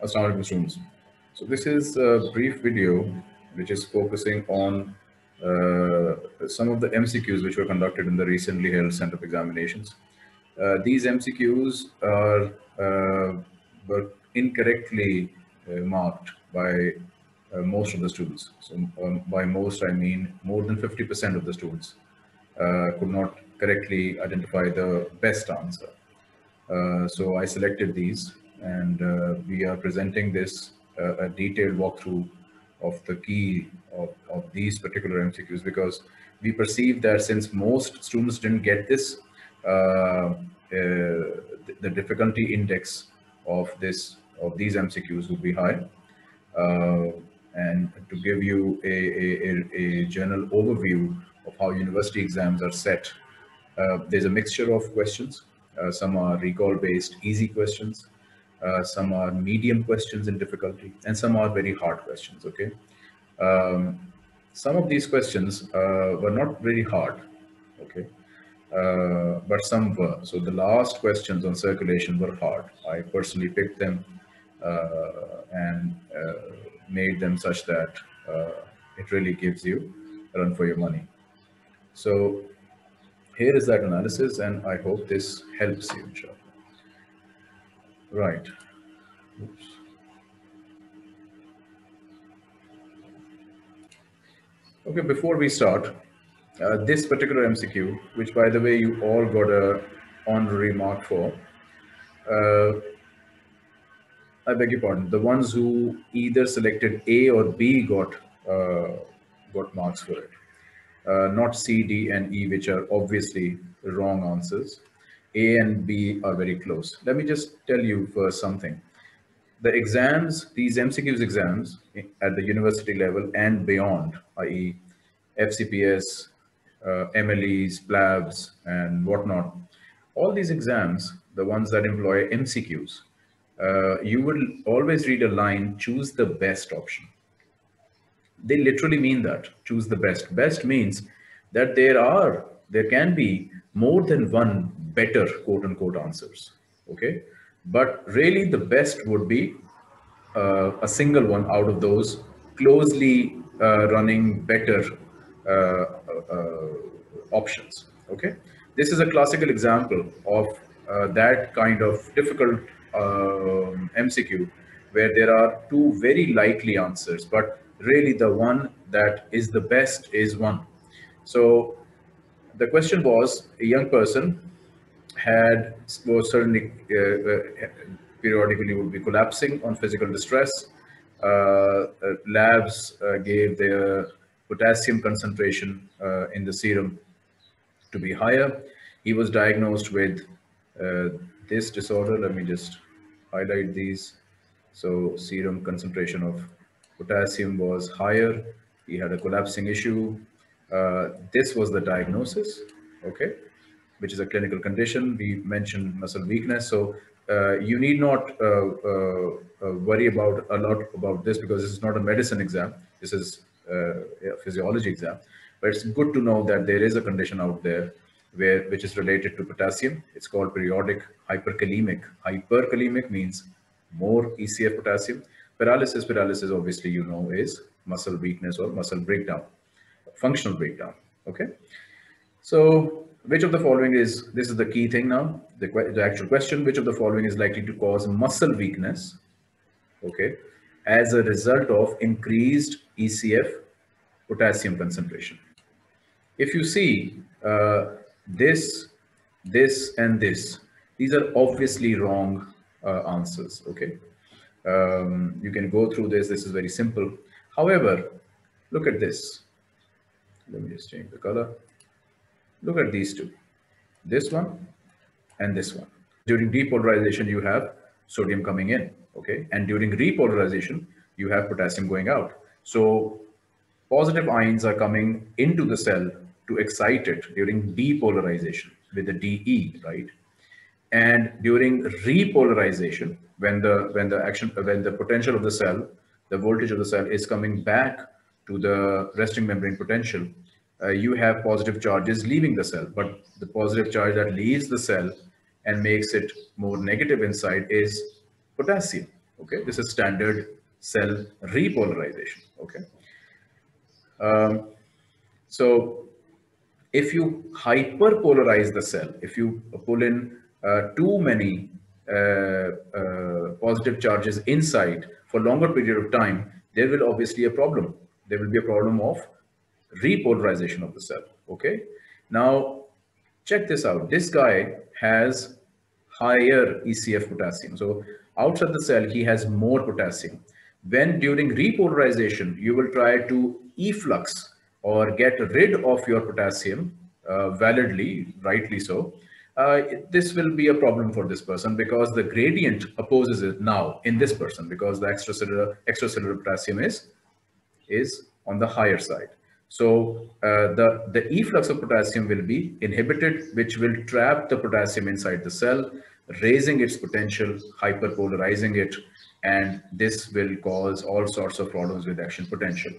Assalamualaikum students. So this is a brief video which is focusing on uh, some of the MCQs which were conducted in the recently held center of examinations. Uh, these MCQs are uh, were incorrectly uh, marked by uh, most of the students. So um, by most I mean more than 50% of the students uh, could not correctly identify the best answer. so I selected these and uh, we are presenting this uh, a detailed walkthrough of the key of, of these particular MCQs because we perceive that since most students didn't get this, uh, the, the difficulty index of this of these MCQs would be high. Uh, and to give you a, a, a, general overview of how university exams are set, uh, there's a mixture of questions. Uh, some are recall based easy questions. Uh, some are medium questions in difficulty, and some are very hard questions, okay? Um, some of these questions uh, were not very hard, okay? Uh, but some were. So the last questions on circulation were hard. I personally picked them uh, and uh, made them such that it really gives you a run for your money. So here is that analysis, and I hope this helps you, inshallah. Right. Oops. Okay, before we start, uh, this particular MCQ, which by the way, you all got a honorary mark for, uh, I beg your pardon, the ones who either selected A or B got, uh, got marks for it. Uh, not C, D, and E, which are obviously wrong answers. A and B are very close. Let me just tell you first something. The exams, these MCQs exams at the university level and beyond, i.e. FCPS, uh, MLEs, PLABs, and whatnot, all these exams, the ones that employ MCQs, uh, you will always read a line, choose the best option. They literally mean that, choose the best. Best means that there are, there can be more than one better quote unquote answers. Okay. But really the best would be uh, a single one out of those closely uh, running better uh, uh options. Okay. This is a classical example of uh, that kind of difficult um, MCQ where there are two very likely answers, but really the one that is the best is one. So the question was a young person had was certainly uh, uh, periodically would be collapsing on physical distress. Uh, labs gave their potassium concentration in the serum to be higher. He was diagnosed with this disorder. Let me just highlight these. So serum concentration of potassium was higher. He had a collapsing issue. Uh, this was the diagnosis, okay, which is a clinical condition. We mentioned muscle weakness. So uh, you need not uh, uh, uh worry about a lot about this because this is not a medicine exam. This is a physiology exam. But it's good to know that there is a condition out there where which is related to potassium. It's called periodic hyperkalemic. Hyperkalemic means more ECF potassium. Paralysis, paralysis, obviously, you know, is muscle weakness or muscle breakdown functional breakdown. Okay. So which of the following is, this is the key thing now, the, the actual question, which of the following is likely to cause muscle weakness, okay, as a result of increased ECF potassium concentration. If you see uh, this, this, and this, these are obviously wrong uh, answers, okay. Um, you can go through this, this is very simple. However, look at this. Let me just change the color. Look at these two, this one and this one. During depolarization, you have sodium coming in, okay? And during repolarization, you have potassium going out. So positive ions are coming into the cell to excite it during depolarization with the DE, right? And during repolarization, when the when the action when the potential of the cell, the voltage of the cell is coming back to the resting membrane potential, uh, you have positive charges leaving the cell. But the positive charge that leaves the cell and makes it more negative inside is potassium. Okay, this is standard cell repolarization. Okay. Um, so if you hyperpolarize the cell, if you pull in uh, too many uh, uh, positive charges inside for longer period of time, there will obviously a problem. There will be a problem of repolarization of the cell. Okay. Now, check this out. This guy has higher ECF potassium. So outside the cell, he has more potassium. When during repolarization, you will try to efflux or get rid of your potassium uh, validly, rightly so, uh, this will be a problem for this person because the gradient opposes it now in this person because the extracellular extracellular potassium is is on the higher side. So uh, the, the efflux of potassium will be inhibited, which will trap the potassium inside the cell, raising its potential, hyperpolarizing it, and this will cause all sorts of problems with action potential.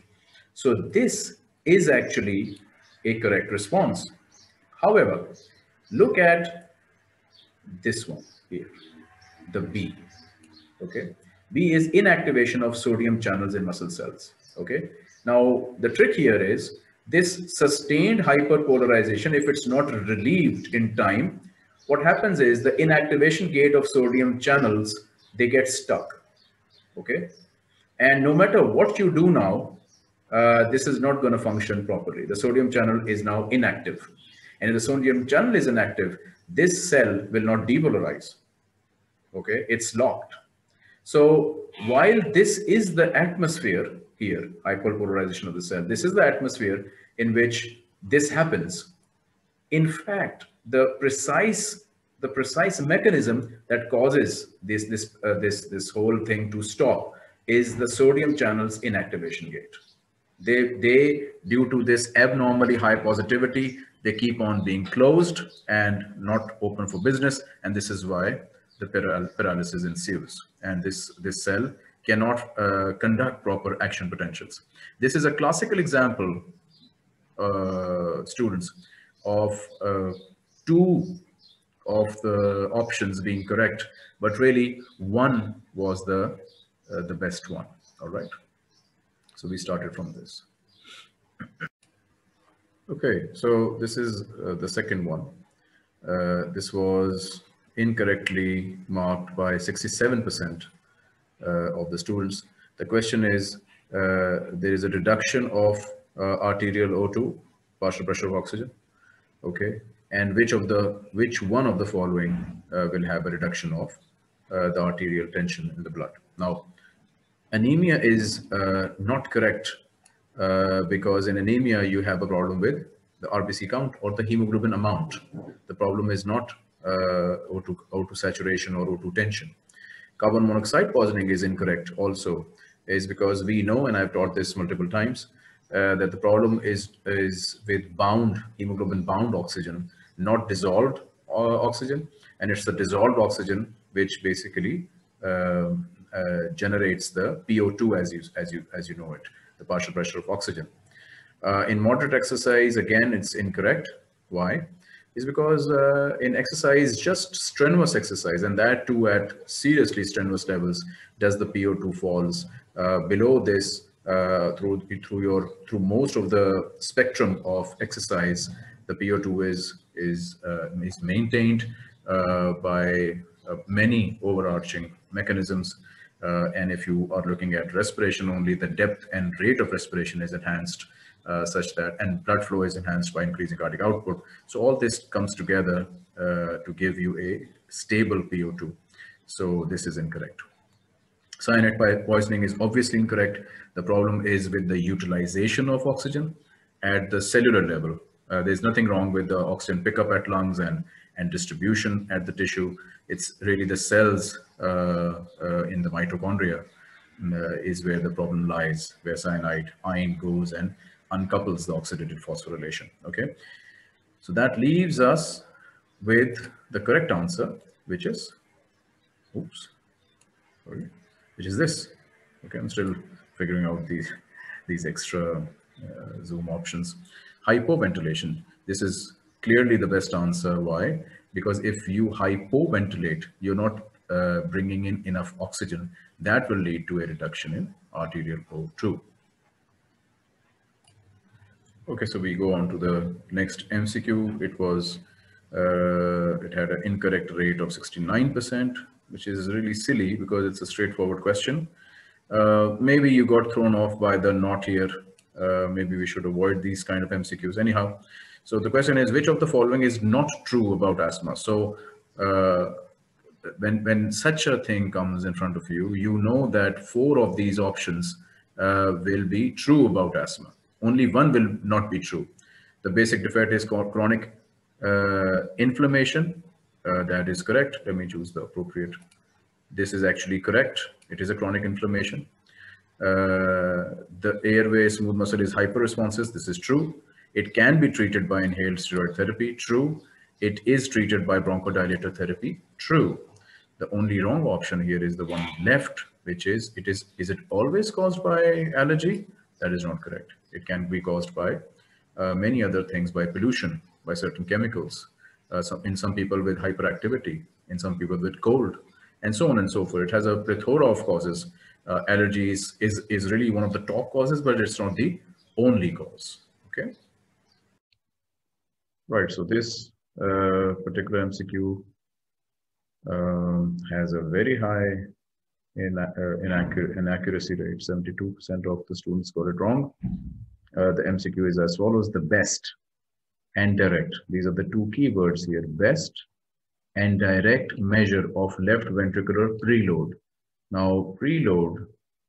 So this is actually a correct response. However, look at this one here, the B, okay? B is inactivation of sodium channels in muscle cells, okay? Now, the trick here is this sustained hyperpolarization, if it's not relieved in time, what happens is the inactivation gate of sodium channels, they get stuck. Okay. And no matter what you do now, uh, this is not going to function properly. The sodium channel is now inactive. And if the sodium channel is inactive, this cell will not depolarize. Okay. It's locked. So while this is the atmosphere here, hyperpolarization of the cell, this is the atmosphere in which this happens. In fact, the precise the precise mechanism that causes this this uh, this this whole thing to stop is the sodium channels inactivation gate. They they due to this abnormally high positivity, they keep on being closed and not open for business, and this is why the paralysis ensues. And this this cell cannot uh, conduct proper action potentials. This is a classical example, uh, students, of uh, two of the options being correct, but really one was the, uh, the best one, all right? So we started from this. okay, so this is uh, the second one. Uh, this was incorrectly marked by 67% uh, of the students. The question is, uh, there is a reduction of uh, arterial O2, partial pressure of oxygen, okay? and which of the which one of the following uh, will have a reduction of uh, the arterial tension in the blood. Now, anemia is uh, not correct uh, because in anemia you have a problem with the RBC count or the hemoglobin amount. The problem is not uh, O2 saturation or O2 tension. Carbon monoxide poisoning is incorrect also is because we know, and I've taught this multiple times, uh, that the problem is is with bound hemoglobin bound oxygen not dissolved uh, oxygen, and it's the dissolved oxygen which basically uh, uh, generates the PO2 as you as you as you know it, the partial pressure of oxygen. Uh, in moderate exercise, again, it's incorrect. Why? Is because uh, in exercise, just strenuous exercise, and that too at seriously strenuous levels, does the PO2 falls uh, below this through through your through most of the spectrum of exercise. The PO2 is is, uh, is maintained uh, by uh, many overarching mechanisms. and if you are looking at respiration only, the depth and rate of respiration is enhanced uh, such that and blood flow is enhanced by increasing cardiac output. So all this comes together uh, to give you a stable PO2. So this is incorrect. Cyanide poisoning is obviously incorrect. The problem is with the utilization of oxygen at the cellular level. Uh, there's nothing wrong with the oxygen pickup at lungs and, and distribution at the tissue. It's really the cells uh, uh, in the mitochondria uh, is where the problem lies, where cyanide ion goes and uncouples the oxidative phosphorylation. Okay, so that leaves us with the correct answer, which is, oops, sorry, which is this. Okay, I'm still figuring out these these extra uh, Zoom options hypoventilation. This is clearly the best answer. Why? Because if you hypoventilate, you're not uh, bringing in enough oxygen that will lead to a reduction in arterial O2. Okay, so we go on to the next MCQ. It was, uh, it had an incorrect rate of 69%, which is really silly because it's a straightforward question. Uh, maybe you got thrown off by the not here. Uh, maybe we should avoid these kind of MCQs. Anyhow, so the question is, which of the following is not true about asthma? So uh, when, when such a thing comes in front of you, you know that four of these options uh, will be true about asthma only one will not be true. The basic defect is called chronic uh, inflammation. Uh, that is correct. Let me choose the appropriate. This is actually correct. It is a chronic inflammation. Uh, the airway smooth muscle is hyperresponsive. This is true. It can be treated by inhaled steroid therapy. True. It is treated by bronchodilator therapy. True. The only wrong option here is the one left, which is, it is, is it always caused by allergy? That is not correct. It can be caused by uh, many other things, by pollution, by certain chemicals, uh, some, in some people with hyperactivity, in some people with cold, and so on and so forth. It has a plethora of causes. Uh, allergies is, is really one of the top causes, but it's not the only cause, okay? Right, so this uh, particular MCQ um, has a very high in, uh, inaccurate, inaccuracy rate. 72% of the students got it wrong. Uh, the MCQ is as follows, the best and direct. These are the two keywords here, best and direct measure of left ventricular preload. Now, preload,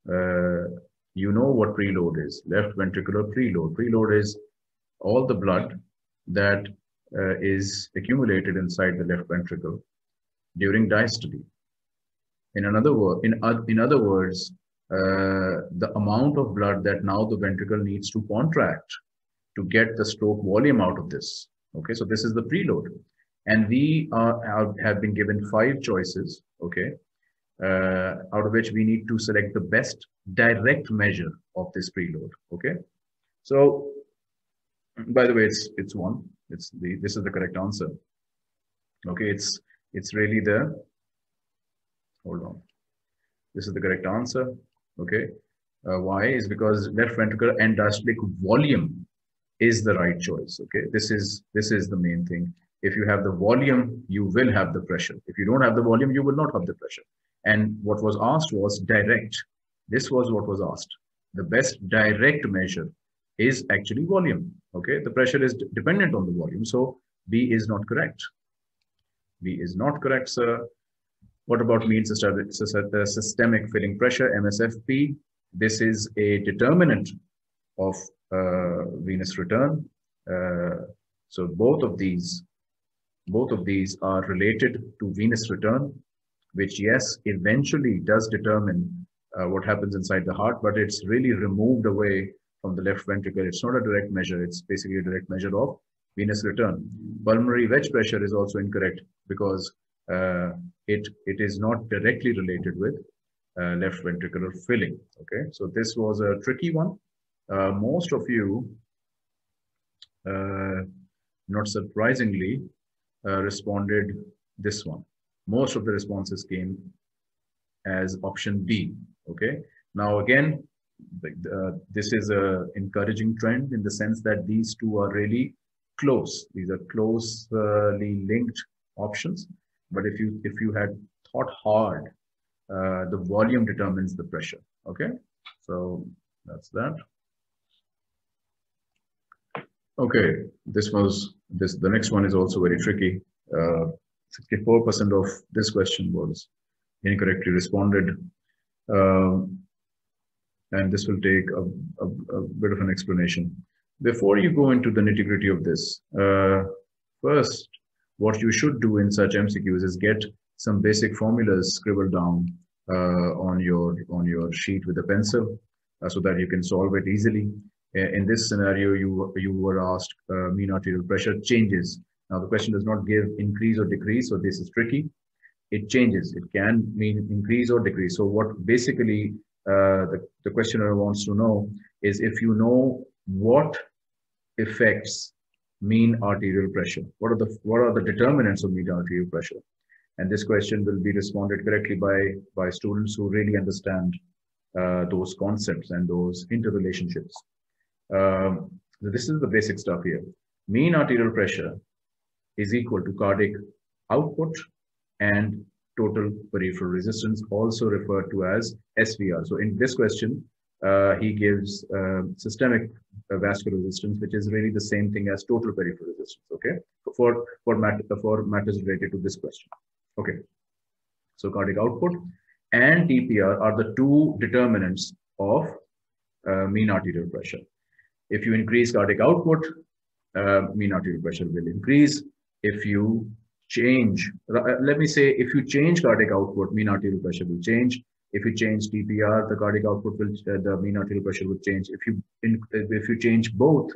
uh, you know what preload is, left ventricular preload. Preload is all the blood that uh, is accumulated inside the left ventricle during diastole. In another word, in, in other words, uh, the amount of blood that now the ventricle needs to contract to get the stroke volume out of this. Okay, so this is the preload. And we are, have been given five choices, okay, uh, out of which we need to select the best direct measure of this preload, okay. So, by the way, it's it's one. It's the this is the correct answer. Okay, it's it's really the hold on. This is the correct answer. Okay. Uh, why is because left ventricular end diastolic volume is the right choice. Okay. This is this is the main thing. If you have the volume, you will have the pressure. If you don't have the volume, you will not have the pressure. And what was asked was direct. This was what was asked. The best direct measure is actually volume. Okay. The pressure is dependent on the volume. So B is not correct. B is not correct, sir. What about mean systemic filling pressure, MSFP? This is a determinant of uh, venous return. Uh, so both of these, both of these are related to venous return, which yes, eventually does determine uh, what happens inside the heart, but it's really removed away from the left ventricle. It's not a direct measure. It's basically a direct measure of venous return. Pulmonary wedge pressure is also incorrect because it, it is not directly related with uh, left ventricular filling. Okay, so this was a tricky one. Uh, most of you, uh, not surprisingly, uh, responded this one. Most of the responses came as option B. Okay, now again, uh, this is a encouraging trend in the sense that these two are really close. These are closely linked options. But if you if you had thought hard, uh, the volume determines the pressure. Okay, so that's that. Okay, this was this. The next one is also very tricky. 64% uh, of this question was incorrectly responded. Um, and this will take a, a, a, bit of an explanation. Before you go into the nitty gritty of this, uh, first, what you should do in such MCQs is get some basic formulas scribbled down uh, on your on your sheet with a pencil uh, so that you can solve it easily. In this scenario, you you were asked uh, mean arterial pressure changes. Now the question does not give increase or decrease, so this is tricky. It changes. It can mean increase or decrease. So what basically uh, the, the questioner wants to know is if you know what effects mean arterial pressure. What are the what are the determinants of mean arterial pressure? And this question will be responded correctly by, by students who really understand uh, those concepts and those interrelationships. Um, so this is the basic stuff here. Mean arterial pressure is equal to cardiac output and total peripheral resistance, also referred to as SVR. So in this question, uh, he gives uh, systemic vascular resistance, which is really the same thing as total peripheral resistance. Okay, for for mat for matters related to this question. Okay, so cardiac output and TPR are the two determinants of uh, mean arterial pressure. If you increase cardiac output, uh, mean arterial pressure will increase. If you change, uh, let me say, if you change cardiac output, mean arterial pressure will change. If you change TPR, the cardiac output will, uh, the mean arterial pressure will change. If you in, if you change both,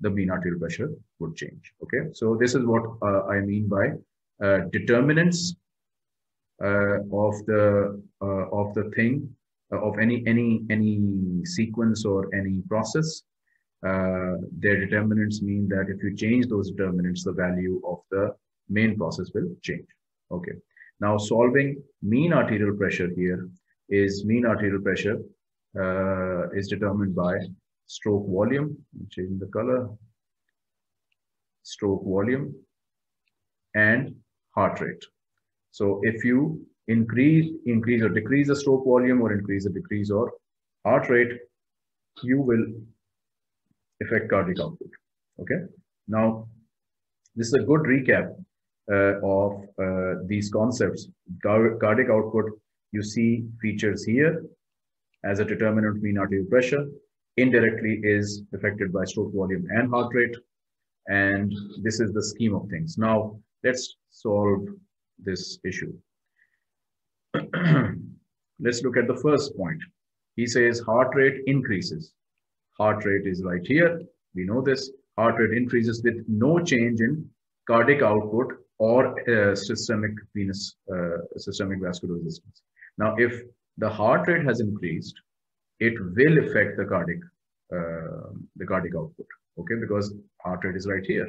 the mean arterial pressure would change. Okay, so this is what uh, I mean by uh, determinants uh, of the uh, of the thing of any any any sequence or any process. their determinants mean that if you change those determinants, the value of the main process will change. Okay. Now solving mean arterial pressure here is mean arterial pressure uh, is determined by stroke volume, changing the color, stroke volume, and heart rate. So if you increase, increase or decrease the stroke volume or increase or decrease or heart rate, you will affect cardiac output. Okay. Now, this is a good recap uh, of uh, these concepts. Cardiac output, you see features here as a determinant mean arterial pressure, indirectly is affected by stroke volume and heart rate. And this is the scheme of things. Now, let's solve this issue. let's look at the first point. He says heart rate increases. Heart rate is right here. We know this. Heart rate increases with no change in cardiac output or uh, systemic venous, uh, systemic vascular resistance. Now, if the heart rate has increased, it will affect the cardiac, uh, the cardiac output, okay? Because heart rate is right here.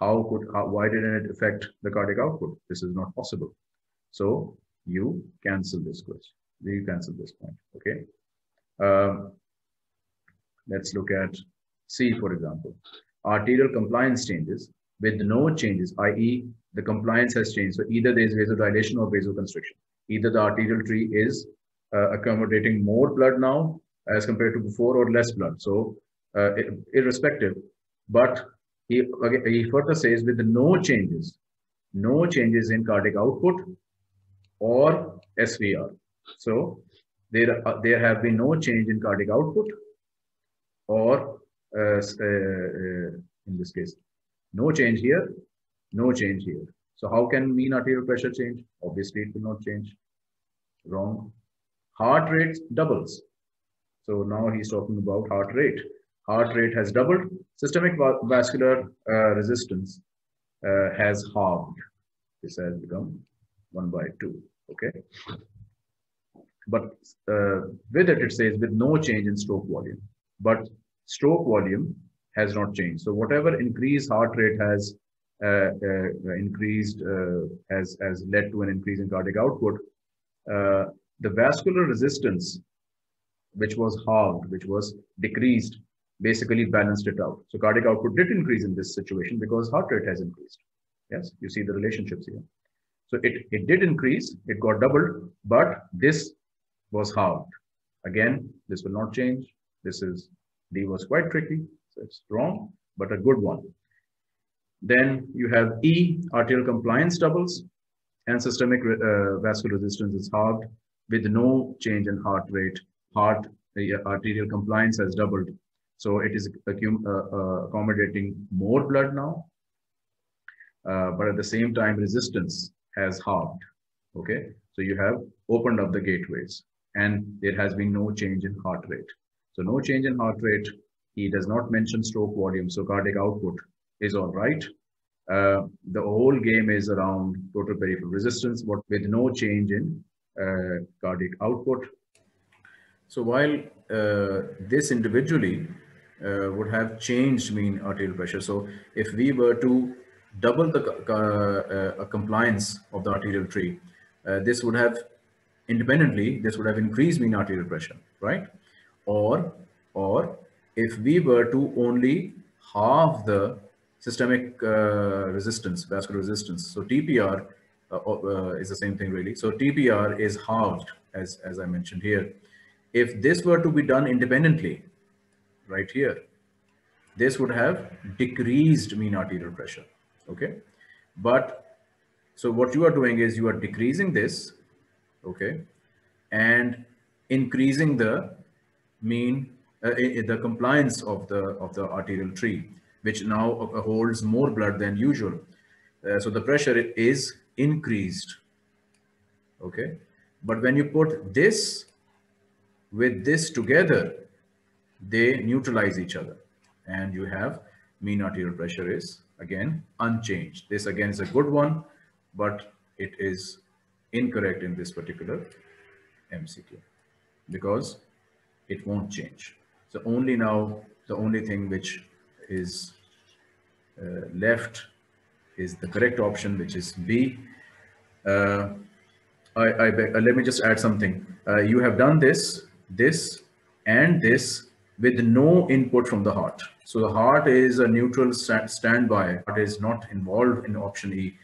How could, how, why didn't it affect the cardiac output? This is not possible. So you cancel this question. You cancel this point, okay? Um, let's look at C, for example. Arterial compliance changes with no changes, i.e the compliance has changed. So either there is vasodilation or vasoconstriction. Either the arterial tree is uh, accommodating more blood now as compared to before or less blood. So uh, irrespective, but he, he further says with no changes, no changes in cardiac output or SVR. So there, uh, there have been no change in cardiac output or uh, uh, uh, in this case, no change here no change here. So how can mean arterial pressure change? Obviously, it will not change. Wrong. Heart rate doubles. So now he's talking about heart rate. Heart rate has doubled. Systemic vascular uh, resistance uh, has halved. This has become 1 by 2. Okay. But uh, with it, it says with no change in stroke volume. But stroke volume has not changed. So whatever increase heart rate has Uh, uh, increased uh, has, has led to an increase in cardiac output. Uh, the vascular resistance, which was halved, which was decreased, basically balanced it out. So cardiac output did increase in this situation because heart rate has increased. Yes, you see the relationships here. So it, it did increase, it got doubled, but this was halved. Again, this will not change. This is, D was quite tricky, so it's wrong, but a good one. Then you have E, arterial compliance doubles, and systemic uh, vascular resistance is halved with no change in heart rate. Heart the arterial compliance has doubled. So it is uh, uh, accommodating more blood now. Uh, but at the same time, resistance has halved. Okay, so you have opened up the gateways and there has been no change in heart rate. So no change in heart rate. He does not mention stroke volume. So cardiac output is all right. Uh, the whole game is around total peripheral resistance, but with no change in uh, cardiac output. So while uh, this individually uh, would have changed mean arterial pressure, so if we were to double the uh, compliance of the arterial tree, this would have independently, this would have increased mean arterial pressure, right? Or, or if we were to only halve the systemic uh, resistance, vascular resistance. So TPR uh, uh, is the same thing really. So TPR is halved as, as I mentioned here. If this were to be done independently, right here, this would have decreased mean arterial pressure, okay? But, so what you are doing is you are decreasing this, okay? And increasing the mean, uh, the compliance of the, of the arterial tree, which now holds more blood than usual. Uh, so the pressure is increased, okay? But when you put this with this together, they neutralize each other and you have mean arterial pressure is again unchanged. This again is a good one, but it is incorrect in this particular MCQ because it won't change. So only now the only thing which is uh, left is the correct option, which is B. Uh, I, I uh, let me just add something. Uh, you have done this, this, and this with no input from the heart. So the heart is a neutral stand standby. Heart is not involved in option E.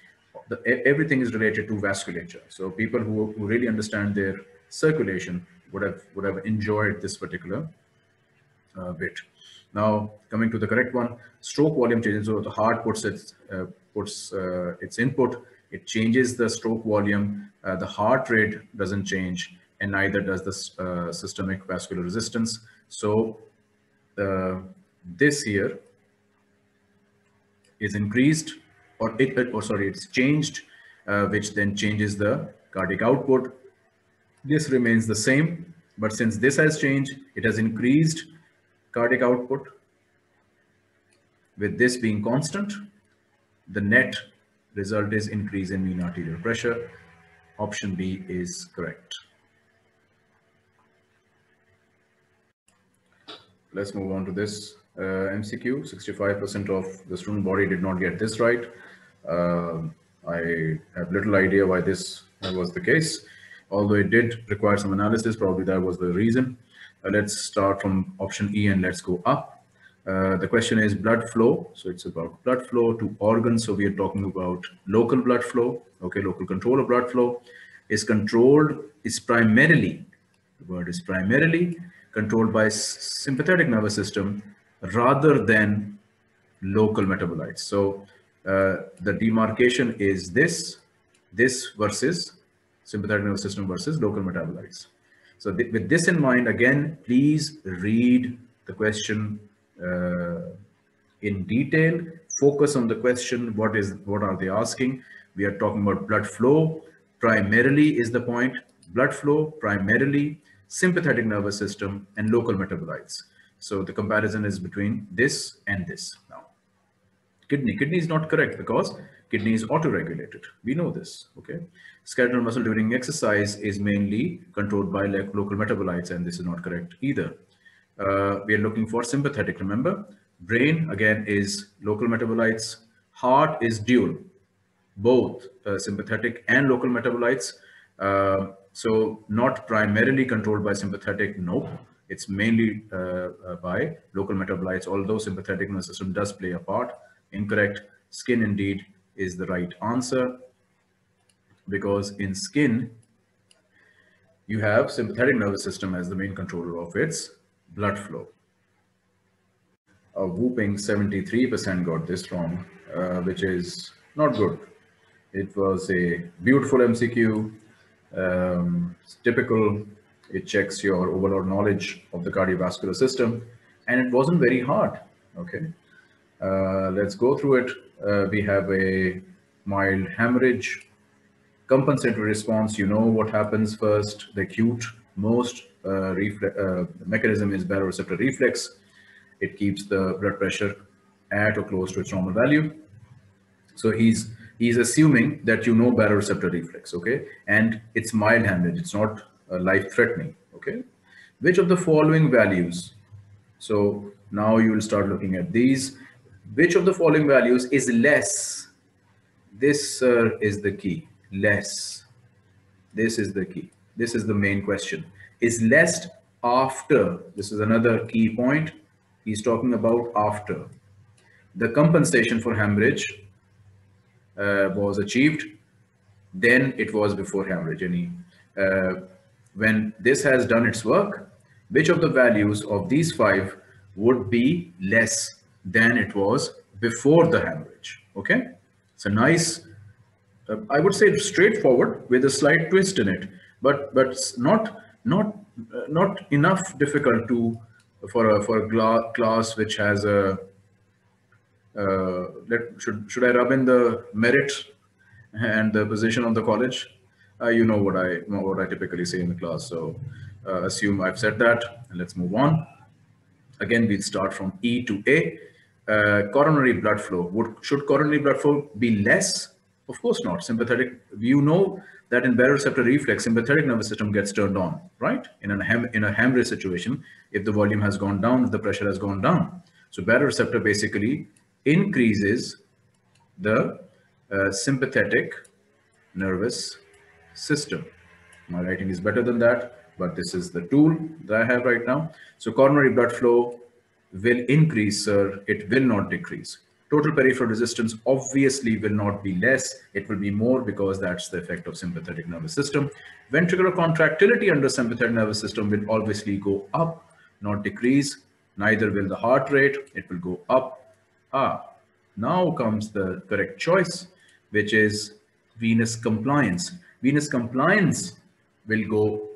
The, everything is related to vasculature. So people who, who really understand their circulation would have would have enjoyed this particular uh, bit. Now coming to the correct one, stroke volume changes. So the heart puts its uh, puts uh, its input. It changes the stroke volume. Uh, the heart rate doesn't change, and neither does the uh, systemic vascular resistance. So uh, this here is increased or it or sorry it's changed uh, which then changes the cardiac output this remains the same but since this has changed it has increased cardiac output with this being constant the net result is increase in mean arterial pressure option b is correct let's move on to this uh, MCQ. 65% of the student body did not get this right. Uh, I have little idea why this was the case. Although it did require some analysis, probably that was the reason. Uh, let's start from option E and let's go up. Uh, the question is blood flow. So it's about blood flow to organs. So we are talking about local blood flow. Okay, local control of blood flow is controlled, is primarily, the word is primarily controlled by sympathetic nervous system rather than local metabolites. So uh, the demarcation is this, this versus sympathetic nervous system versus local metabolites. So th with this in mind, again, please read the question uh, in detail, focus on the question, what is, what are they asking? We are talking about blood flow, primarily is the point, blood flow primarily, sympathetic nervous system and local metabolites. So the comparison is between this and this now. Kidney. Kidney is not correct because kidney is auto-regulated. We know this, okay? Skeletal muscle during exercise is mainly controlled by local metabolites and this is not correct either. Uh, we are looking for sympathetic, remember? Brain, again, is local metabolites. Heart is dual, both uh, sympathetic and local metabolites. Uh, so not primarily controlled by sympathetic, no. It's mainly uh, uh, by local metabolites, although sympathetic nervous system does play a part. Incorrect. Skin indeed is the right answer because in skin, you have sympathetic nervous system as the main controller of its blood flow. A whooping 73% got this wrong, uh, which is not good. It was a beautiful MCQ, um, typical it checks your overall knowledge of the cardiovascular system, and it wasn't very hard. Okay, uh, let's go through it. Uh, we have a mild hemorrhage, compensatory response. You know what happens first. The acute most uh, uh, mechanism is baroreceptor reflex. It keeps the blood pressure at or close to its normal value. So he's he's assuming that you know baroreceptor reflex, okay? And it's mild hemorrhage. It's not uh, life threatening okay which of the following values so now you will start looking at these which of the following values is less this uh, is the key, less. This is the key. This is the main question. Is less after, this is another key point, he's talking about after. The compensation for hemorrhage uh, was achieved, then it was before hemorrhage. Any, uh, when this has done its work, which of the values of these five would be less than it was before the hemorrhage? Okay, it's a nice, uh, I would say straightforward with a slight twist in it, but but not not uh, not enough difficult to for a for a class which has a uh, let, should should I rub in the merit and the position of the college? Uh, you know what I what I typically say in the class. So uh, assume I've said that. And let's move on. Again, we'll start from E to A. Uh, coronary blood flow. Would should coronary blood flow be less? Of course not. Sympathetic. You know that in baroreceptor reflex, sympathetic nervous system gets turned on, right? In a hem in a hemorrhage situation, if the volume has gone down, if the pressure has gone down. So baroreceptor basically increases the uh, sympathetic nervous system. My writing is better than that, but this is the tool that I have right now. So coronary blood flow will increase, sir. It will not decrease. Total peripheral resistance obviously will not be less. It will be more because that's the effect of sympathetic nervous system. Ventricular contractility under sympathetic nervous system will obviously go up, not decrease. Neither will the heart rate. It will go up Ah, now comes the correct choice, which is venous compliance. Venous compliance will go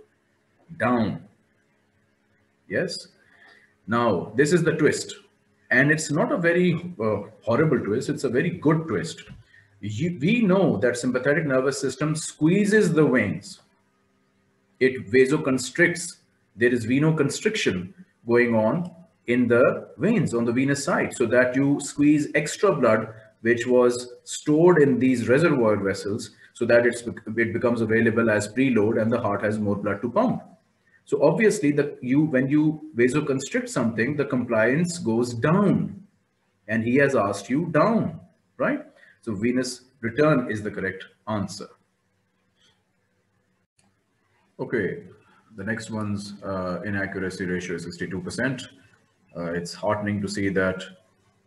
down. Yes. Now, this is the twist. And it's not a very uh, horrible twist. It's a very good twist. You, we know that sympathetic nervous system squeezes the veins. It vasoconstricts. There is venoconstriction going on in the veins on the venous side so that you squeeze extra blood which was stored in these reservoir vessels so that it becomes available as preload and the heart has more blood to pump. So obviously the you when you vasoconstrict something, the compliance goes down and he has asked you down, right? So venous return is the correct answer. Okay, the next one's uh, inaccuracy ratio is 62%. Uh, it's heartening to see that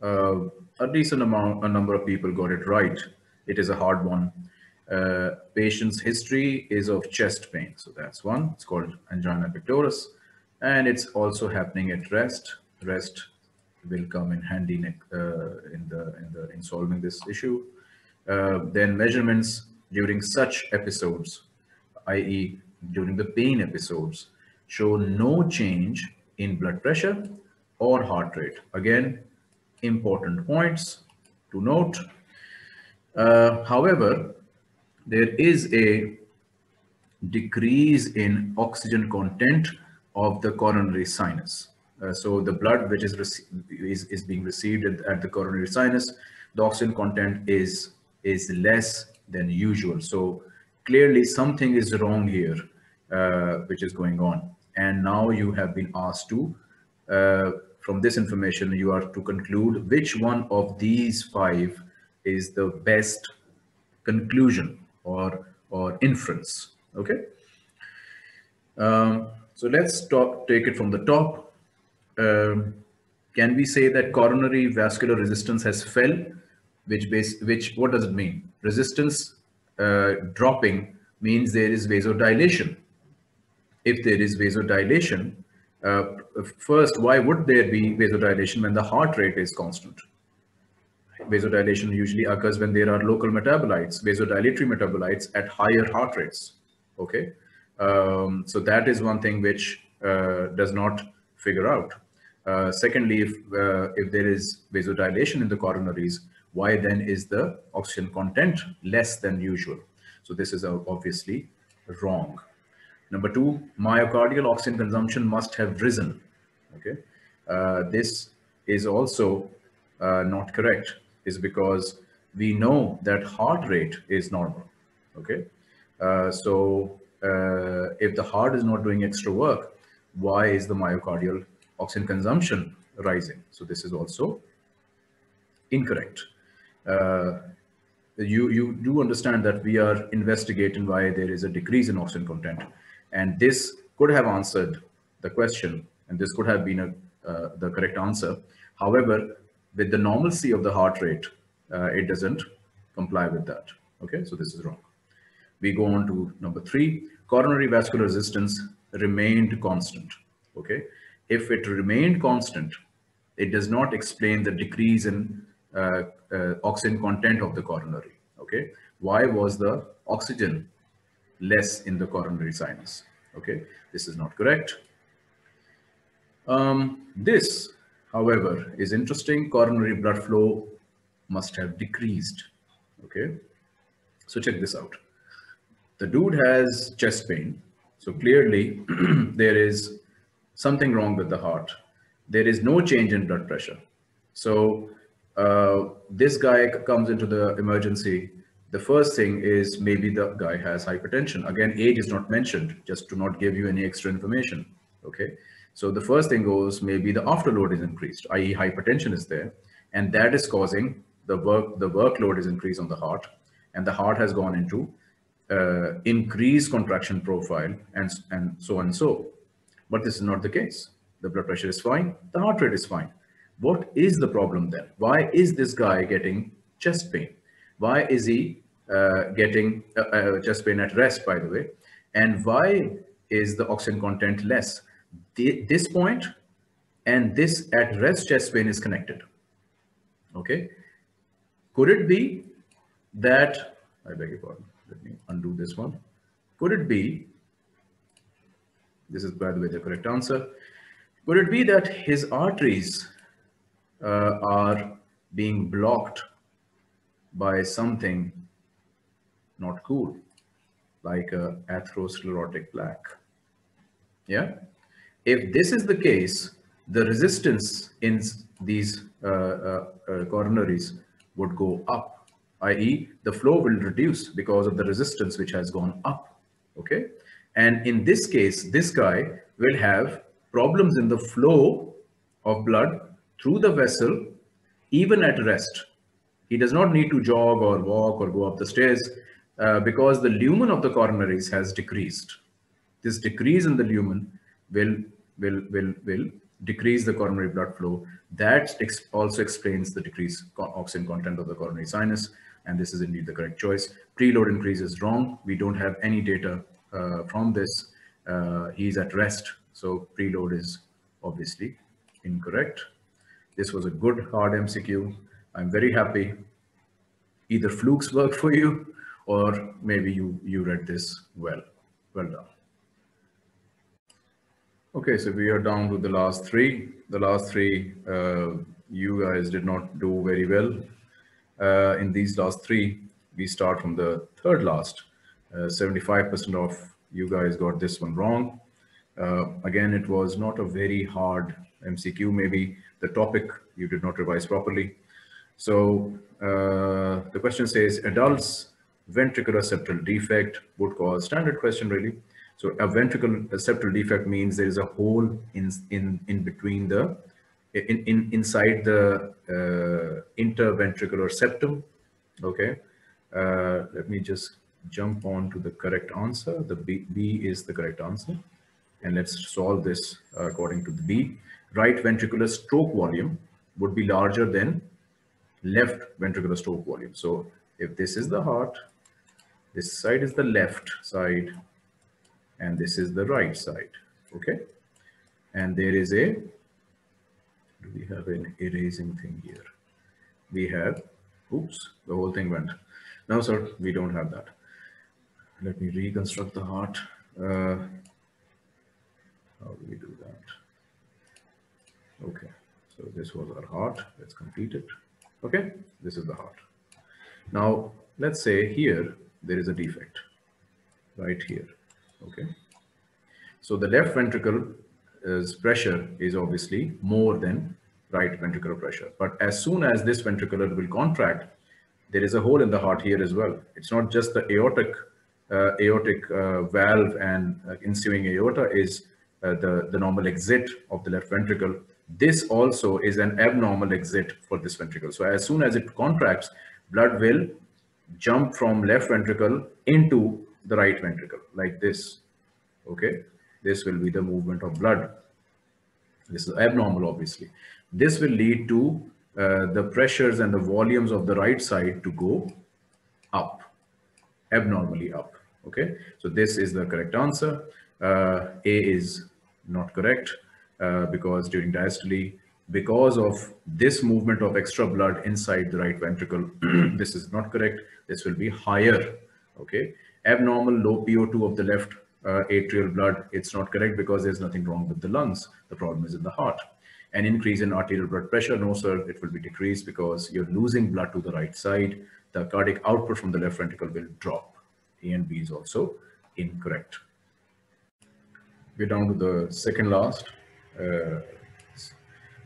uh, a decent amount, a number of people got it right. It is a hard one. Uh, patient's history is of chest pain. So that's one. It's called angina pectoris. And it's also happening at rest. Rest will come in handy uh, in, the, in, the, in solving this issue. Uh, then measurements during such episodes, i.e. during the pain episodes, show no change in blood pressure or heart rate. Again, important points to note. Uh, however, there is a decrease in oxygen content of the coronary sinus. Uh, so the blood which is, is, is being received at, at, the coronary sinus, the oxygen content is, is less than usual. So clearly something is wrong here, uh, which is going on. And now you have been asked to uh, from this information, you are to conclude which one of these five is the best conclusion or, or inference. Okay. Um, so let's talk, take it from the top. Um, can we say that coronary vascular resistance has fell? Which base, which, what does it mean? Resistance uh, dropping means there is vasodilation. If there is vasodilation, uh, first, why would there be vasodilation when the heart rate is constant? Vasodilation usually occurs when there are local metabolites, vasodilatory metabolites at higher heart rates. Okay, um, so that is one thing which uh, does not figure out. Uh, secondly, if uh, if there is vasodilation in the coronaries, why then is the oxygen content less than usual? So this is obviously wrong. Number two, myocardial oxygen consumption must have risen. Okay, uh, this is also uh, not correct. Is because we know that heart rate is normal. Okay, uh, so uh, if the heart is not doing extra work, why is the myocardial oxygen consumption rising? So this is also incorrect. Uh, you, you do understand that we are investigating why there is a decrease in oxygen content. And this could have answered the question, and this could have been a, uh, the correct answer. However, with the normalcy of the heart rate, uh, it doesn't comply with that. Okay, so this is wrong. We go on to number three, coronary vascular resistance remained constant. Okay, if it remained constant, it does not explain the decrease in uh, uh, oxygen content of the coronary. Okay, why was the oxygen less in the coronary sinus? Okay, this is not correct. Um, this, however, is interesting. Coronary blood flow must have decreased. Okay, so check this out. The dude has chest pain. So clearly there is something wrong with the heart. There is no change in blood pressure. So uh, this guy comes into the emergency. The first thing is maybe the guy has hypertension. Again, age is not mentioned, just to not give you any extra information. Okay. So the first thing goes, maybe the afterload is increased, i.e. hypertension is there. And that is causing the work, the workload is increased on the heart. And the heart has gone into uh, increased contraction profile and, and so on and so. But this is not the case. The blood pressure is fine. The heart rate is fine. What is the problem then? Why is this guy getting chest pain? Why is he uh, getting uh, uh, chest pain at rest, by the way? And why is the oxygen content less? This point and this at rest chest pain is connected. Okay. Could it be that, I beg your pardon, let me undo this one. Could it be, this is by the way the correct answer, could it be that his arteries uh, are being blocked by something not cool, like a atherosclerotic plaque? Yeah. If this is the case, the resistance in these uh, uh, uh coronaries would go up, i.e. the flow will reduce because of the resistance which has gone up. Okay. And in this case, this guy will have problems in the flow of blood through the vessel, even at rest. He does not need to jog or walk or go up the stairs uh, because the lumen of the coronaries has decreased. This decrease in the lumen will, will, will, will decrease the coronary blood flow. That ex also explains the decreased oxygen content of the coronary sinus. And this is indeed the correct choice. Preload increase is wrong. We don't have any data uh, from this. Uh, he's at rest. So preload is obviously incorrect. This was a good hard MCQ. I'm very happy. Either flukes work for you or maybe you, you read this well. Well done. Okay, so we are down to the last three. The last three, uh, you guys did not do very well. Uh, in these last three, we start from the third last. 75% uh, of you guys got this one wrong. Uh, again, it was not a very hard MCQ. Maybe the topic you did not revise properly. So uh, the question says adults ventricular septal defect would cause standard question really so a ventricular septal defect means there is a hole in in in between the in, in inside the uh, interventricular septum. Okay, uh, let me just jump on to the correct answer. The B, B is the correct answer, and let's solve this uh, according to the B. Right ventricular stroke volume would be larger than left ventricular stroke volume. So if this is the heart, this side is the left side, and this is the right side okay? And there is a do we have an erasing thing here? We have oops the whole thing went. No sir we don't have that. Let me reconstruct the heart. Uh, how do we do that? Okay so this was our heart. Let's complete it. Okay this is the heart. Now let's say here there is a defect right here okay. So the left ventricle's pressure is obviously more than right ventricular pressure. But as soon as this ventricular will contract there is a hole in the heart here as well. It's not just the aortic uh, aortic uh, valve and uh, ensuing aorta is uh, the the normal exit of the left ventricle. This also is an abnormal exit for this ventricle. So as soon as it contracts blood will jump from left ventricle into the right ventricle like this. Okay, this will be the movement of blood. This is abnormal, obviously. This will lead to uh, the pressures and the volumes of the right side to go up, abnormally up. Okay, so this is the correct answer. Uh, A is not correct uh, because during diastole, because of this movement of extra blood inside the right ventricle, this is not correct. This will be higher. Okay, abnormal low PO2 of the left uh, atrial blood, it's not correct because there's nothing wrong with the lungs. The problem is in the heart. An increase in arterial blood pressure, no sir, it will be decreased because you're losing blood to the right side. The cardiac output from the left ventricle will drop. A and B is also incorrect. We're down to the second last. Uh,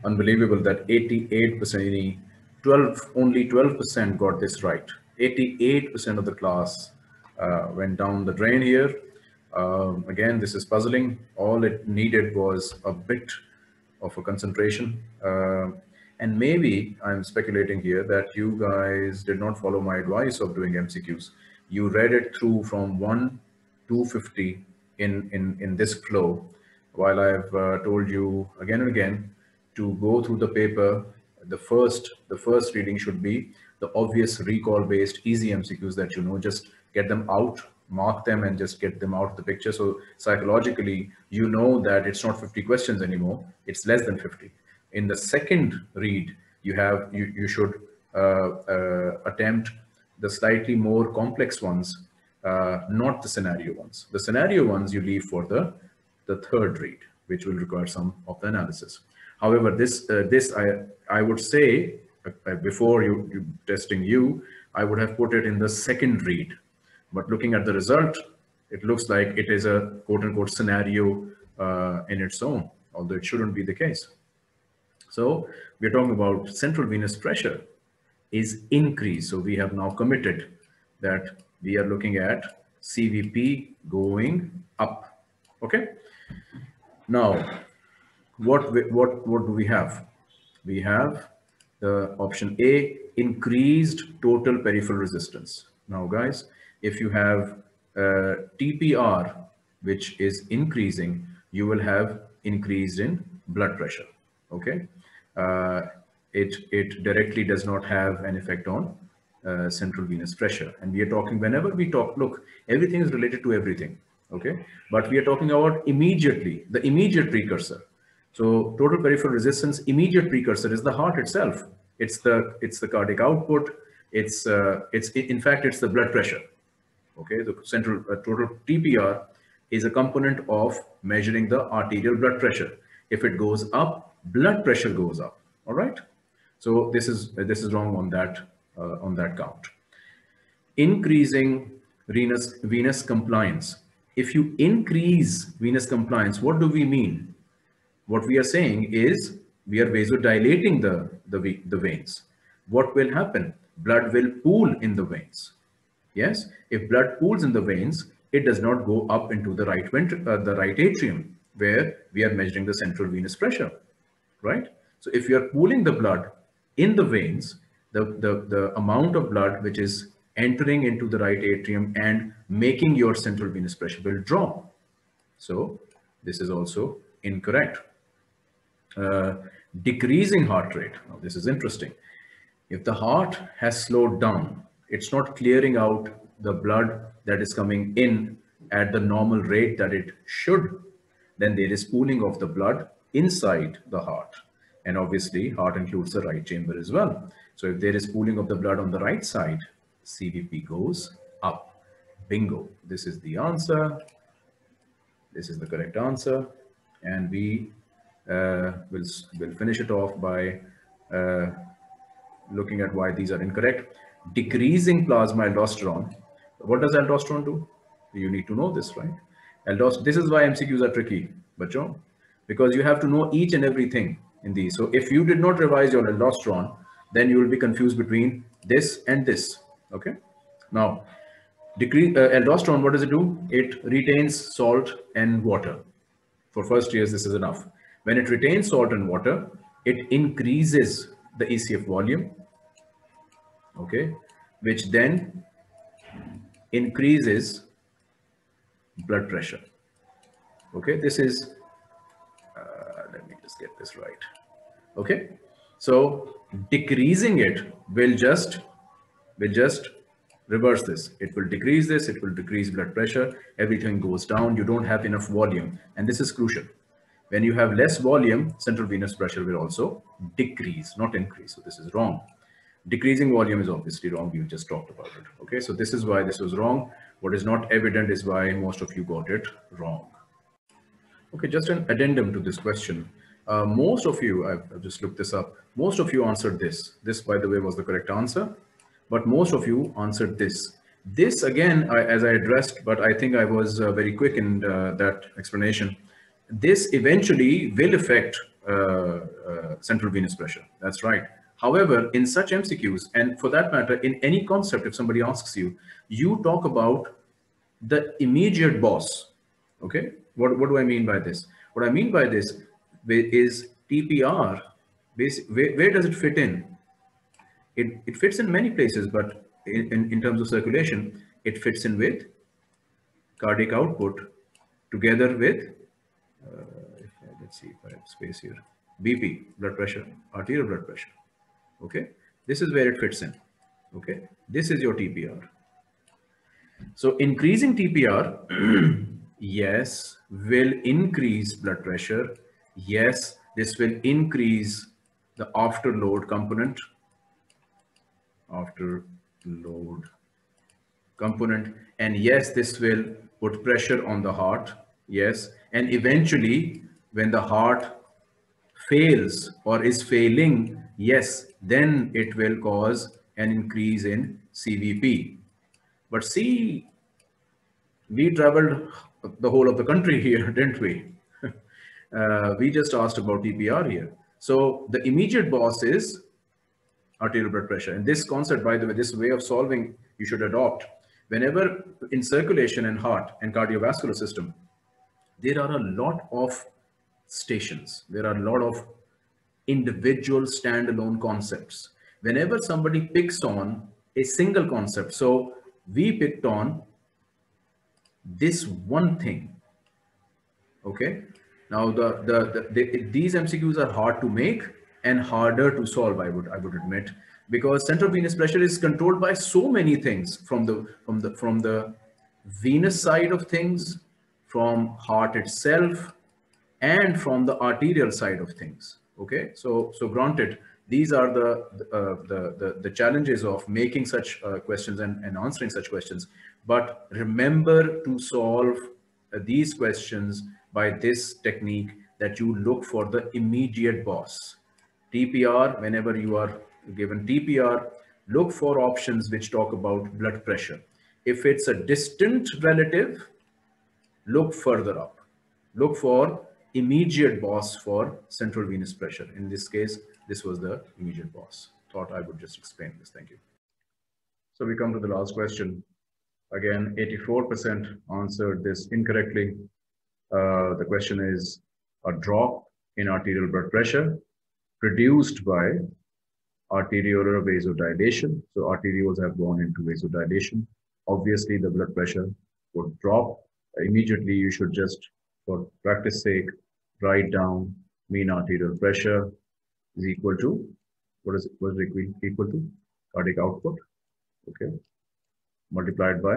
unbelievable that 88%, 12, only 12% got this right. 88% of the class went down the drain here. Um, again, this is puzzling. All it needed was a bit of a concentration. Uh, and maybe I'm speculating here that you guys did not follow my advice of doing MCQs. You read it through from 1 to 50 in, in, in this flow, while I've uh, told you again and again to go through the paper. The first, the first reading should be the obvious recall based easy MCQs that you know, just get them out mark them and just get them out of the picture. So psychologically, you know that it's not 50 questions anymore. It's less than 50. In the second read, you have you, you should uh, uh, attempt the slightly more complex ones, uh, not the scenario ones. The scenario ones you leave for the, the third read, which will require some of the analysis. However, this uh, this I I would say uh, before you, you testing you, I would have put it in the second read but looking at the result, it looks like it is a quote unquote scenario uh, in its own, although it shouldn't be the case. So we're talking about central venous pressure is increased. So we have now committed that we are looking at CVP going up. Okay. Now, what what what do we have? We have the option A, increased total peripheral resistance. Now, guys, if you have uh, TPR, which is increasing, you will have increase in blood pressure. Okay. Uh, it, it directly does not have an effect on uh, central venous pressure. And we are talking, whenever we talk, look, everything is related to everything. Okay. But we are talking about immediately, the immediate precursor. So total peripheral resistance, immediate precursor is the heart itself. It's the, it's the cardiac output. It's, uh, it's, in fact, it's the blood pressure. Okay, the central uh, total TPR is a component of measuring the arterial blood pressure. If it goes up, blood pressure goes up. All right. So this is uh, this is wrong on that uh, on that count. Increasing venous venous compliance. If you increase venous compliance, what do we mean? What we are saying is we are vasodilating the the, the veins. What will happen? Blood will pool in the veins Yes, if blood pools in the veins, it does not go up into the right vent uh, the right atrium where we are measuring the central venous pressure, right? So if you are pooling the blood in the veins, the, the, the amount of blood which is entering into the right atrium and making your central venous pressure will drop. So this is also incorrect. Uh, decreasing heart rate. Now this is interesting. If the heart has slowed down, it's not clearing out the blood that is coming in at the normal rate that it should, then there is pooling of the blood inside the heart. And obviously, heart includes the right chamber as well. So if there is pooling of the blood on the right side, CVP goes up. Bingo. This is the answer. This is the correct answer. And we uh, will, will finish it off by uh, looking at why these are incorrect decreasing plasma aldosterone. What does aldosterone do? You need to know this, right? Aldosterone, this is why MCQs are tricky, but bacho, because you have to know each and everything in these. So if you did not revise your aldosterone, then you will be confused between this and this, okay? Now, decrease, uh, aldosterone, what does it do? It retains salt and water. For first years, this is enough. When it retains salt and water, it increases the ECF volume okay, which then increases blood pressure. Okay, this is, uh, let me just get this right. Okay, so decreasing it will just, will just reverse this. It will decrease this, it will decrease blood pressure, everything goes down, you don't have enough volume. And this is crucial. When you have less volume, central venous pressure will also decrease, not increase. So this is wrong. Decreasing volume is obviously wrong. We just talked about it. Okay, so this is why this was wrong. What is not evident is why most of you got it wrong. Okay, just an addendum to this question. Uh, most of you, I've, I've just looked this up, most of you answered this. This, by the way, was the correct answer but most of you answered this. This again, I, as I addressed, but I think I was uh, very quick in uh, that explanation. This eventually will affect uh, uh central venous pressure. That's right. However, in such MCQs, and for that matter, in any concept, if somebody asks you, you talk about the immediate boss. Okay, what, what do I mean by this? What I mean by this is TPR. Basic, where, where does it fit in? it, it fits in many places, but in, in, in terms of circulation, it fits in with cardiac output together with, uh, let's see if I have space here, BP, blood pressure, arterial blood pressure. Okay, this is where it fits in. Okay, this is your TPR. So increasing TPR, yes, will increase blood pressure. Yes, this will increase the afterload component after load component. And yes, this will put pressure on the heart. Yes. And eventually when the heart fails or is failing, yes, then it will cause an increase in CVP. But see, we traveled the whole of the country here, didn't we? uh, we just asked about TPR here. So the immediate boss is arterial blood pressure. And this concept, by the way, this way of solving you should adopt. Whenever in circulation and heart and cardiovascular system, there are a lot of stations. There are a lot of individual standalone concepts. Whenever somebody picks on a single concept, so we picked on this one thing. Okay. Now the, the, the, the these MCQs are hard to make and harder to solve, I would I would admit, because central venous pressure is controlled by so many things from the from the from the venous side of things, from heart itself, and from the arterial side of things. Okay, so so granted, these are the uh, the, the, the challenges of making such uh, questions and, and answering such questions. But remember to solve uh, these questions by this technique that you look for the immediate boss TPR, whenever you are given TPR, look for options which talk about blood pressure. If it's a distant relative, look further up. Look for immediate boss for central venous pressure. In this case, this was the immediate boss. Thought I would just explain this. Thank you. So we come to the last question. Again, 84% answered this incorrectly. Uh, the question is a drop in arterial blood pressure produced by arteriolar vasodilation. So arterioles have gone into vasodilation. Obviously, the blood pressure would drop. Immediately, you should just, for practice sake, write down mean arterial pressure is equal to, what is it, what is it equal to? Cardiac output, okay, multiplied by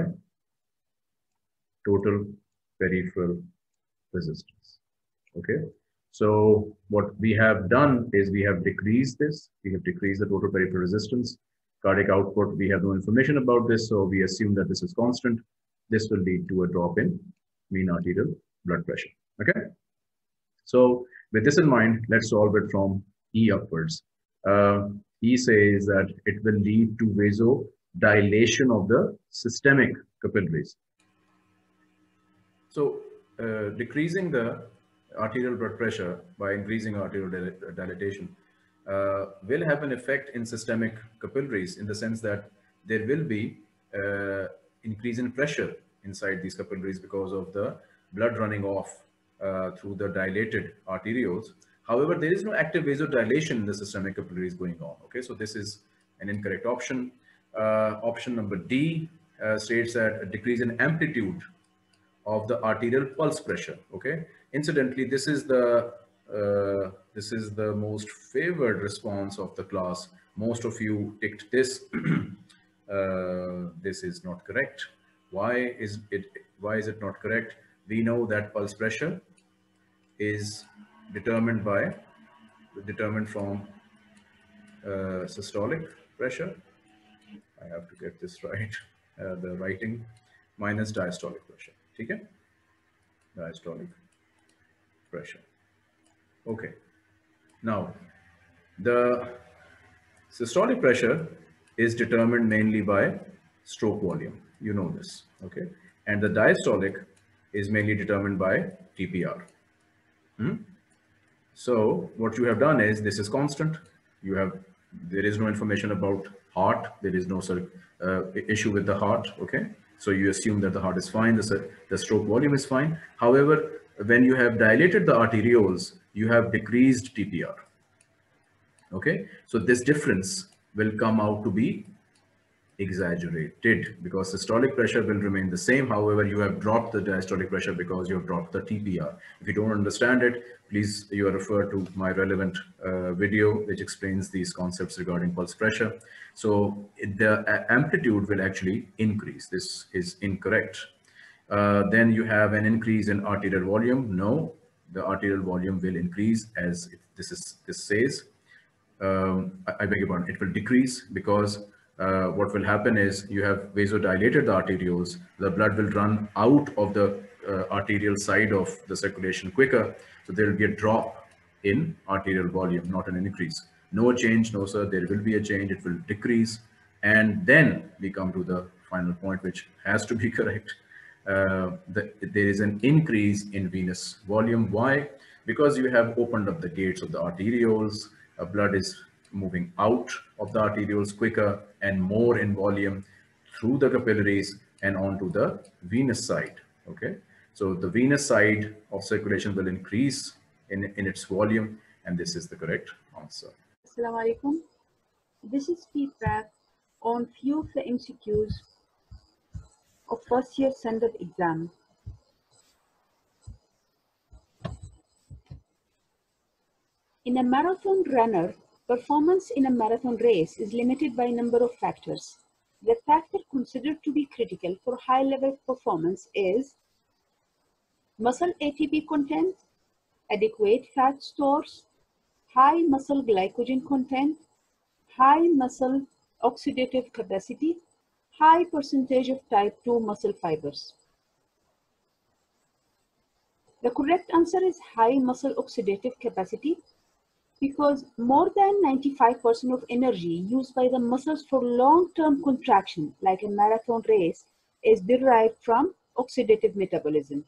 total peripheral resistance, okay. So what we have done is we have decreased this. We have decreased the total peripheral resistance. Cardiac output, we have no information about this. So we assume that this is constant. This will lead to a drop in mean arterial blood pressure. Okay. So with this in mind, let's solve it from E upwards. Uh, e says that it will lead to vasodilation of the systemic capillaries. So uh, decreasing the arterial blood pressure by increasing arterial dilatation uh, will have an effect in systemic capillaries in the sense that there will be uh, increase in pressure inside these capillaries because of the blood running off uh, through the dilated arterioles. However, there is no active vasodilation in the systemic capillaries going on. Okay, so this is an incorrect option. Uh, option number D, uh, states that a decrease in amplitude of the arterial pulse pressure. Okay. Incidentally, this is the uh, this is the most favored response of the class. Most of you ticked this. uh, this is not correct. Why is it? Why is it not correct? We know that pulse pressure is determined by determined from uh, systolic pressure. I have to get this right. Uh, the writing minus diastolic pressure. Okay? Diastolic pressure. Okay. Now, the systolic pressure is determined mainly by stroke volume. You know this. Okay. And the diastolic is mainly determined by TPR. Hmm? So what you have done is this is constant. You have there is no information about heart. There is no uh, issue with the heart. Okay. So you assume that the heart is fine. The, the stroke volume is fine. However, when you have dilated the arterioles, you have decreased TPR. Okay. So this difference will come out to be exaggerated because systolic pressure will remain the same. However, you have dropped the diastolic pressure because you have dropped the TPR. If you don't understand it, please you are referred to my relevant uh, video which explains these concepts regarding pulse pressure. So the amplitude will actually increase. This is incorrect. Uh, then you have an increase in arterial volume. No, the arterial volume will increase as this is this says. Um, I, I beg your pardon. It will decrease because uh, what will happen is you have vasodilated the arterioles, the blood will run out of the uh, arterial side of the circulation quicker. So there will be a drop in arterial volume, not an increase. No change, no sir, there will be a change, it will decrease. And then we come to the final point, which has to be correct. Uh, the, there is an increase in venous volume. Why? Because you have opened up the gates of the arterioles, blood is moving out of the arterioles quicker and more in volume through the capillaries and onto the venous side. Okay, so the venous side of circulation will increase in, in its volume, and this is the correct answer. Assalamu alaikum. This is feedback on few of the MCQs of first year standard exam. In a marathon runner, Performance in a marathon race is limited by a number of factors. The factor considered to be critical for high-level performance is muscle ATP content, adequate fat stores, high muscle glycogen content, high muscle oxidative capacity, high percentage of type 2 muscle fibers. The correct answer is high muscle oxidative capacity because more than 95% of energy used by the muscles for long-term contraction, like a marathon race, is derived from oxidative metabolism.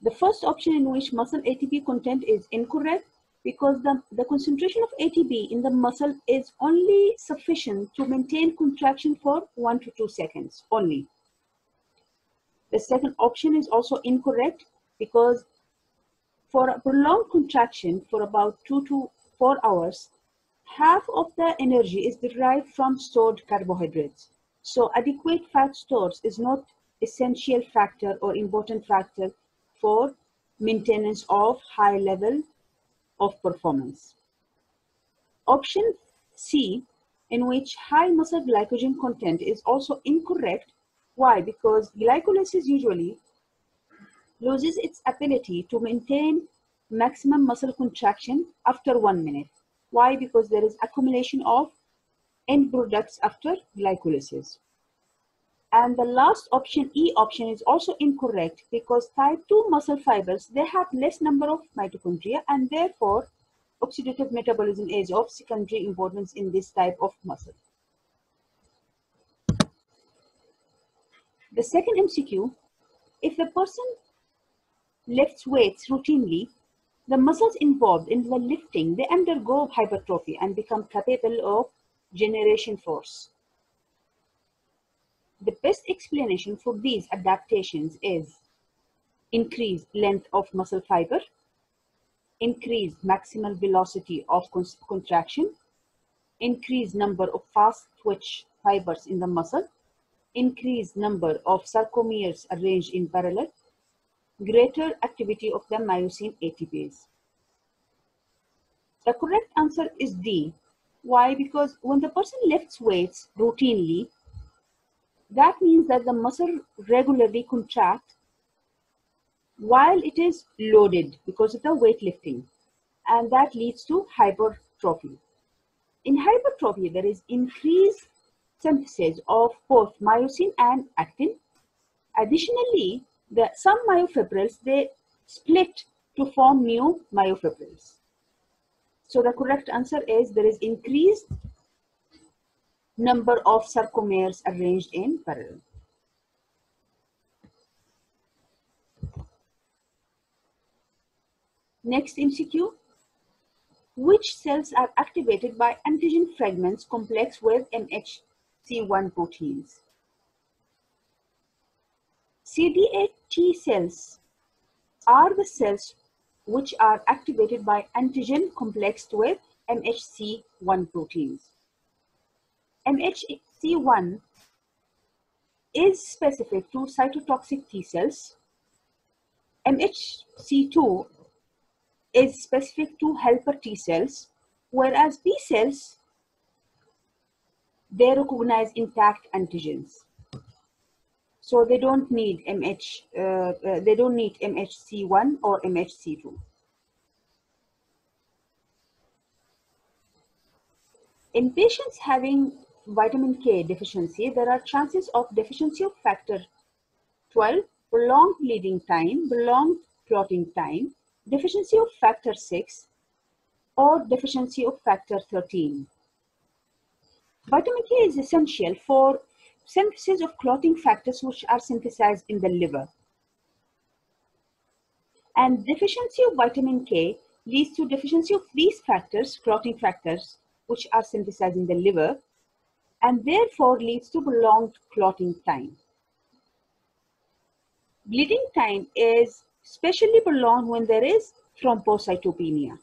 The first option in which muscle ATP content is incorrect because the, the concentration of ATP in the muscle is only sufficient to maintain contraction for one to two seconds only. The second option is also incorrect because for a prolonged contraction for about two to four hours, half of the energy is derived from stored carbohydrates. So adequate fat stores is not essential factor or important factor for maintenance of high level of performance. Option C, in which high muscle glycogen content is also incorrect. Why? Because glycolysis usually loses its ability to maintain maximum muscle contraction after one minute. Why? Because there is accumulation of end products after glycolysis. And the last option, E option, is also incorrect because type 2 muscle fibers, they have less number of mitochondria and therefore oxidative metabolism is of secondary importance in this type of muscle. The second MCQ, if a person lifts weights routinely, the muscles involved in the lifting, they undergo hypertrophy and become capable of generation force. The best explanation for these adaptations is increased length of muscle fiber, increased maximal velocity of contraction, increased number of fast twitch fibers in the muscle, increased number of sarcomeres arranged in parallel, greater activity of the myosin ATPase. The correct answer is D. Why? Because when the person lifts weights routinely, that means that the muscle regularly contracts while it is loaded because of the weightlifting, and that leads to hypertrophy. In hypertrophy, there is increased synthesis of both myosin and actin. Additionally, the, some myofibrils, they split to form new myofibrils. So the correct answer is there is increased number of sarcomeres arranged in parallel. Next MCQ. Which cells are activated by antigen fragments complex with MHC1 proteins? CD8 T cells are the cells which are activated by antigen complexed with MHC1 proteins. MHC1 is specific to cytotoxic T cells. MHC2 is specific to helper T cells, whereas B cells, they recognize intact antigens. So they don't need MH, uh, uh, they don't need MHC1 or MHC2. In patients having vitamin K deficiency, there are chances of deficiency of factor 12, prolonged bleeding time, prolonged clotting time, deficiency of factor 6, or deficiency of factor 13. Vitamin K is essential for synthesis of clotting factors which are synthesized in the liver. And deficiency of vitamin K leads to deficiency of these factors, clotting factors, which are synthesized in the liver, and therefore leads to prolonged clotting time. Bleeding time is especially prolonged when there is thrombocytopenia.